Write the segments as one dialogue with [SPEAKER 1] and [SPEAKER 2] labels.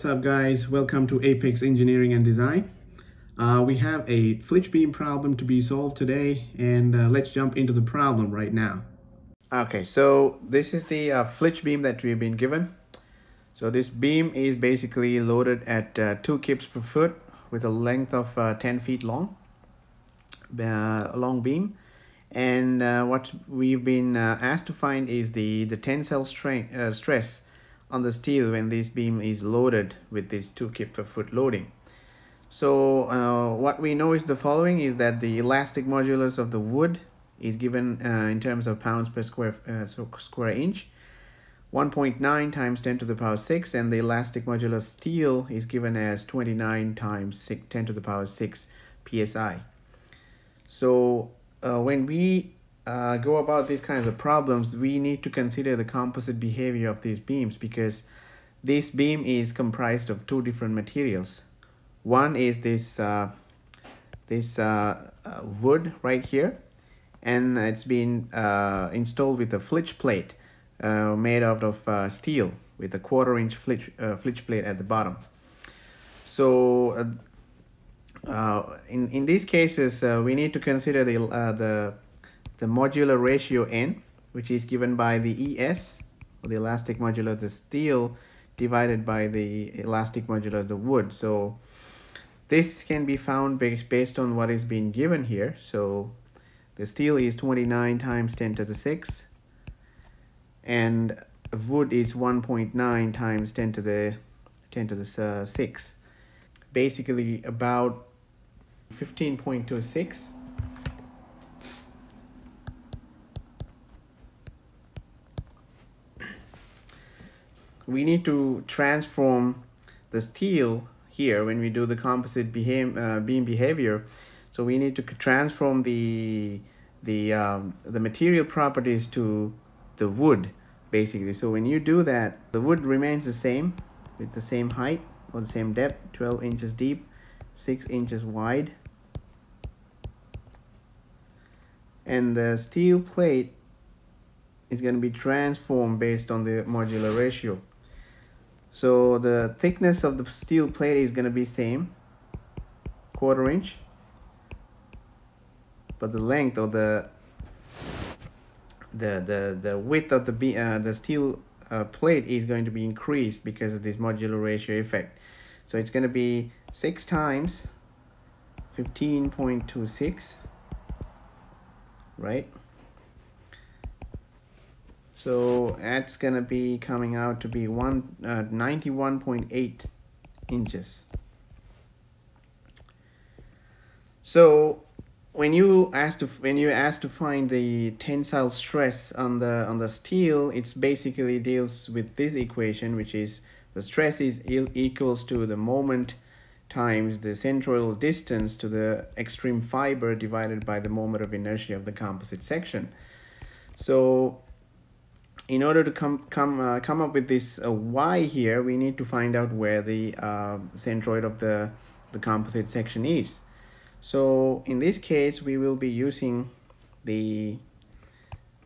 [SPEAKER 1] what's up guys? Welcome to Apex Engineering and Design. Uh, we have a flitch beam problem to be solved today and uh, let's jump into the problem right now. Okay, so this is the uh, flitch beam that we've been given. So this beam is basically loaded at uh, 2 kips per foot with a length of uh, 10 feet long, uh, long beam. And what we've been asked to find is the, the tensile strength, stress on the steel when this beam is loaded with this 2 kip per foot loading. So uh, what we know is the following is that the elastic modulus of the wood is given uh, in terms of pounds per square uh, so square inch 1.9 times 10 to the power 6 and the elastic modulus steel is given as 29 times 6, 10 to the power 6 psi. So uh, when we uh, go about these kinds of problems, we need to consider the composite behavior of these beams because this beam is comprised of two different materials. One is this uh, this uh, uh wood right here, and it's been uh, installed with a flitch plate uh, made out of steel with a quarter inch flitch, flitch plate at the bottom. So uh, in, in these cases, we need to consider the, the the modular ratio n, which is given by the ES, or the elastic modulus of the steel, divided by the elastic modulus of the wood. So this can be found based, on what is being given here. So the steel is 29 times 10 to the 6, and wood is 1.9 times 10 to the 10 to the uh, 6. Basically about 15.26 we need to transform the steel here when we do the composite behave, uh, beam behavior. So we need to transform the the um, the material properties to the wood basically. So when you do that, the wood remains the same with the same height or the same depth, 12 inches deep, 6 inches wide. And the steel plate is going to be transformed based on the modular ratio. So the thickness of the steel plate is going to be same, quarter inch. But the length of the the the the width of the uh, the steel uh, plate is going to be increased because of this modular ratio effect. So it's going to be six times 15.26, right? So that's gonna be coming out to be one uh, 91.8 inches. So when you ask to when you ask to find the tensile stress on the on the steel, it's basically deals with this equation, which is the stress is equals to the moment times the central distance to the extreme fiber divided by the moment of inertia of the composite section. So in order to come come uh, come up with this uh, y here we need to find out where the uh, centroid of the the composite section is. So in this case we will be using the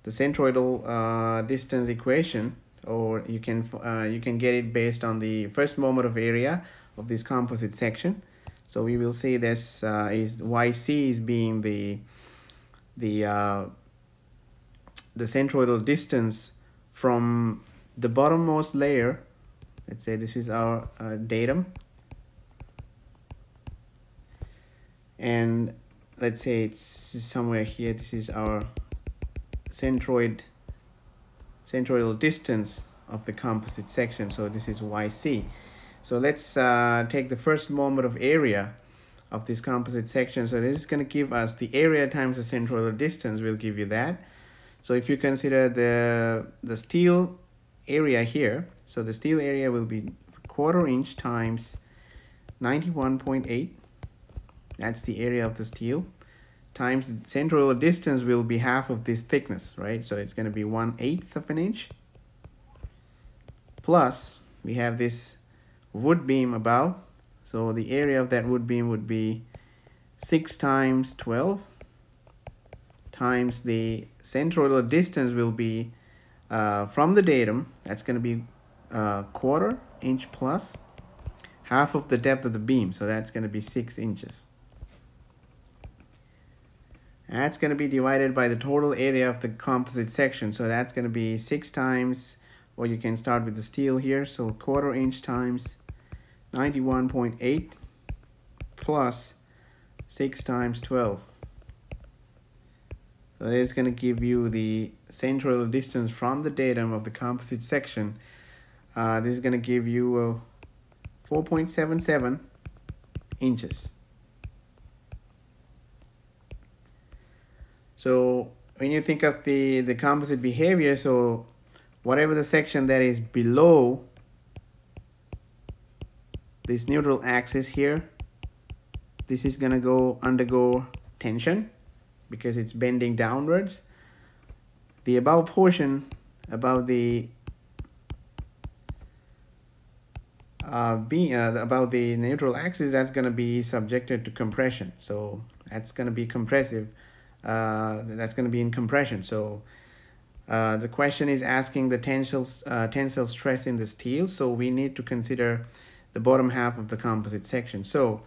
[SPEAKER 1] the centroidal uh, distance equation or you can uh, you can get it based on the first moment of area of this composite section. So we will say this uh, is yc is being the the uh, the centroidal distance from the bottommost layer let's say this is our uh, datum. And let's say it's somewhere here this is our centroid centroidal distance of the composite section. So this is yc so let's uh, take the first moment of area of this composite section. So this is going to give us the area times the centroidal distance. Will give you that so if you consider the, the steel area here, so the steel area will be quarter inch times 91.8. That's the area of the steel times the central distance will be half of this thickness, right? So it's going to be 1 eighth of an inch. Plus, we have this wood beam above. So the area of that wood beam would be 6 times 12 times the centroidal distance will be uh, from the datum, that's going to be uh, quarter inch plus half of the depth of the beam. So that's going to be 6 inches. That's going to be divided by the total area of the composite section. So that's going to be 6 times, or you can start with the steel here. So quarter inch times 91.8 plus 6 times 12. So it's going to give you the central distance from the datum of the composite section. Uh, this is going to give you uh, 4.77 inches. So when you think of the, the composite behavior, so whatever the section that is below this neutral axis here, this is gonna go undergo tension because it's bending downwards. The above portion above the uh, being uh, about the neutral axis that's going to be subjected to compression so that's going to be compressive uh, that's going to be in compression. So uh, the question is asking the tensile, uh, tensile stress in the steel. So we need to consider the bottom half of the composite section. So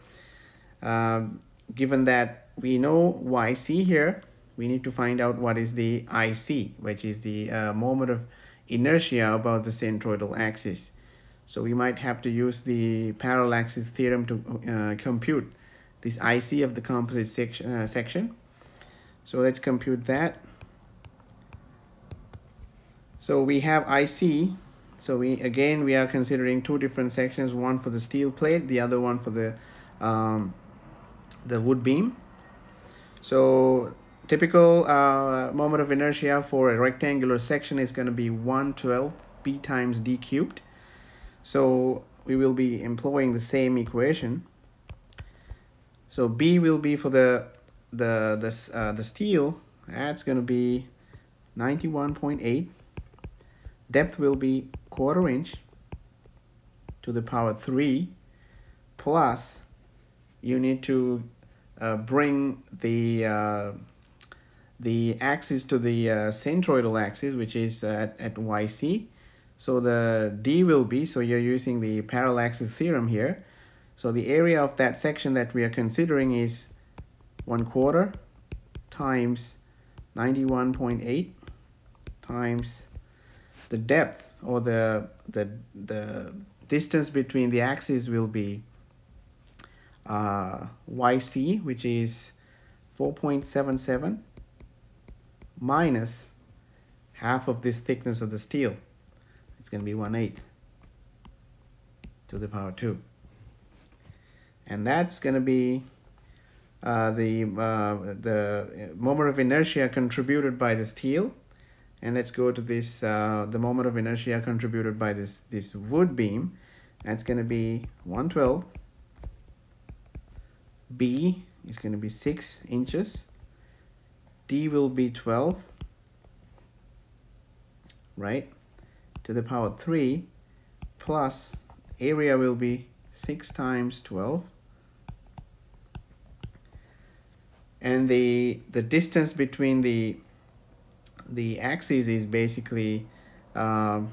[SPEAKER 1] um, given that we know YC here, we need to find out what is the IC, which is the uh, moment of inertia about the centroidal axis. So we might have to use the parallel axis theorem to uh, compute this IC of the composite section, uh, section. So let's compute that. So we have IC. So we again we are considering two different sections, one for the steel plate, the other one for the um, the wood beam. So typical uh, moment of inertia for a rectangular section is going to be 112 b times d cubed. So we will be employing the same equation. So b will be for the the uh, the steel that's going to be 91.8 depth will be quarter inch to the power 3 plus you need to bring the uh, the axis to the uh, centroidal axis which is at, at YC so the D will be so you're using the parallel axis theorem here. So the area of that section that we are considering is 1 quarter times 91.8 times the depth or the, the, the distance between the axes will be uh, YC, which is 4.77 minus half of this thickness of the steel. It's going to be 1 8 to the power 2. And that's going to be uh, the, uh, the moment of inertia contributed by the steel. And let's go to this, uh, the moment of inertia contributed by this, this wood beam. That's going to be 112. B is going to be 6 inches. D will be 12, right, to the power 3, plus area will be 6 times 12 and the the distance between the the axes is basically um,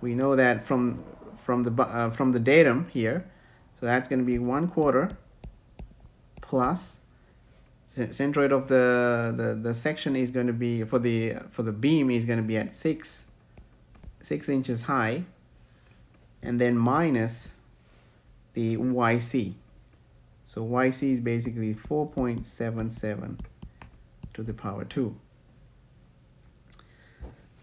[SPEAKER 1] we know that from from the uh, from the datum here. So that's going to be one quarter plus centroid of the, the the section is going to be for the for the beam is going to be at six six inches high and then minus the YC so YC is basically 4.77 to the power 2.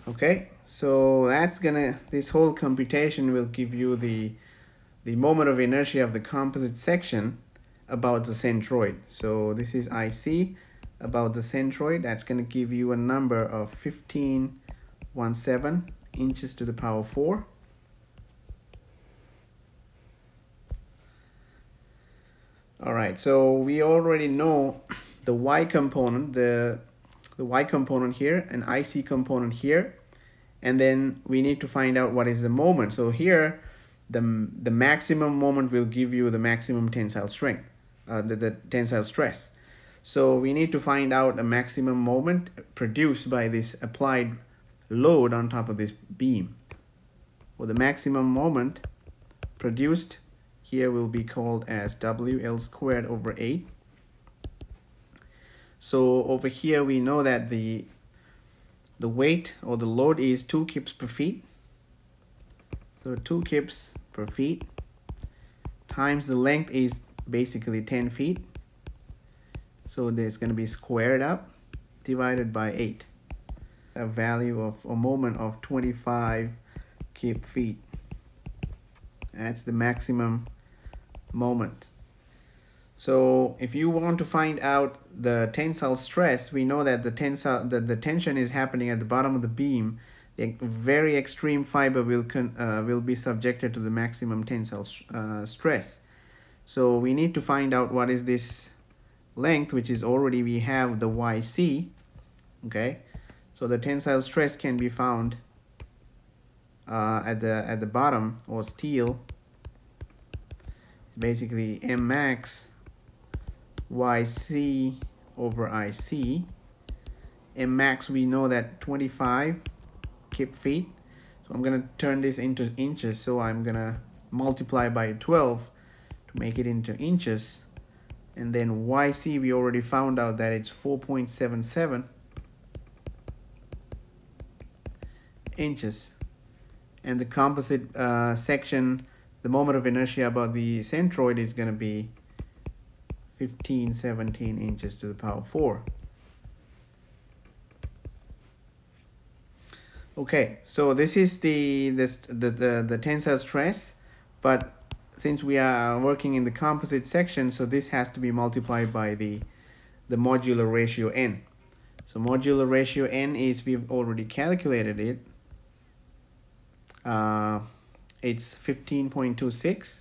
[SPEAKER 1] Okay, so that's gonna, this whole computation will give you the, the moment of inertia of the composite section about the centroid. So this is IC about the centroid. That's gonna give you a number of 15.17 inches to the power 4. All right, so we already know the y component, the, the y component here, and IC component here, and then we need to find out what is the moment. So here, the, the maximum moment will give you the maximum tensile strength, uh, the, the tensile stress. So we need to find out a maximum moment produced by this applied load on top of this beam. Well, the maximum moment produced here will be called as WL squared over 8. So over here we know that the the weight or the load is 2 kips per feet. So 2 kips per feet times the length is basically 10 feet. So there's going to be squared up divided by 8. A value of a moment of 25 kip feet. That's the maximum moment. So if you want to find out the tensile stress, we know that the tensile the, the tension is happening at the bottom of the beam. The very extreme fiber will con, uh, will be subjected to the maximum tensile uh, stress. So we need to find out what is this length, which is already we have the YC. Okay, so the tensile stress can be found uh, at the at the bottom or steel. Basically, M max YC over IC. Max, we know that 25 kip feet. So I'm going to turn this into inches. So I'm going to multiply by 12 to make it into inches. And then YC, we already found out that it's 4.77 inches. And the composite uh, section, the moment of inertia about the centroid is going to be 15, 17 inches to the power 4. Okay, so this is the, this, the, the, the tensile stress, but since we are working in the composite section, so this has to be multiplied by the, the modular ratio n. So modular ratio n is, we've already calculated it. Uh, it's 15.26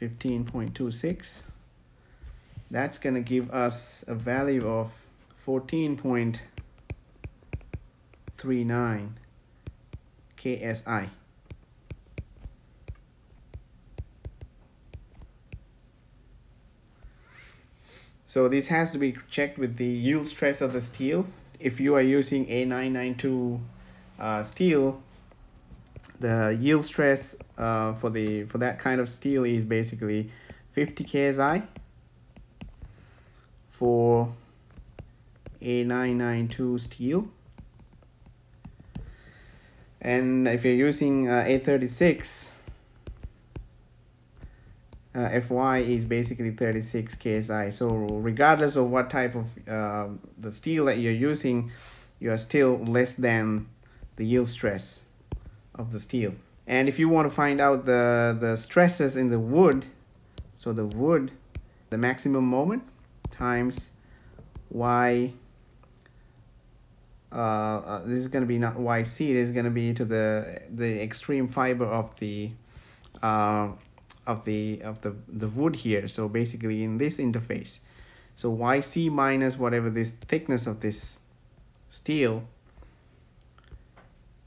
[SPEAKER 1] 15.26 that's going to give us a value of 14.39 KSI so this has to be checked with the yield stress of the steel. If you are using A992 uh, steel the yield stress uh, for the for that kind of steel is basically 50 ksi for A992 steel. And if you're using uh, A36 uh, FY is basically 36 KSI so regardless of what type of uh, the steel that you're using you are still less than the yield stress of the steel. And if you want to find out the, the stresses in the wood, so the wood, the maximum moment times y, uh, uh, this is going to be not yc, this is going to be to the, the extreme fiber of the, uh, of the, of the, the wood here. So basically in this interface. So yc minus whatever this thickness of this steel.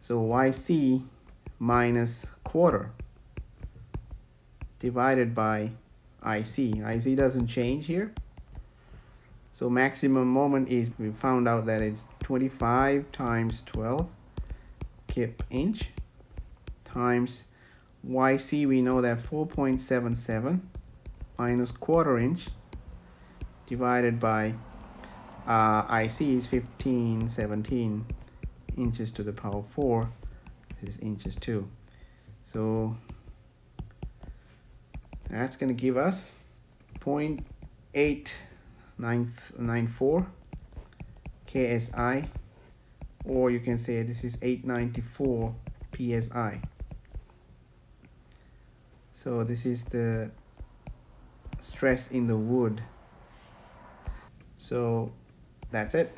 [SPEAKER 1] So yc minus quarter divided by IC. IC doesn't change here. So maximum moment is, we found out that it's 25 times 12 kip inch times YC, we know that 4.77 minus quarter inch divided by uh, IC is 15, 17 inches to the power 4 is inches too so that's going to give us 0.894 KSI or you can say this is 894 PSI so this is the stress in the wood. So that's it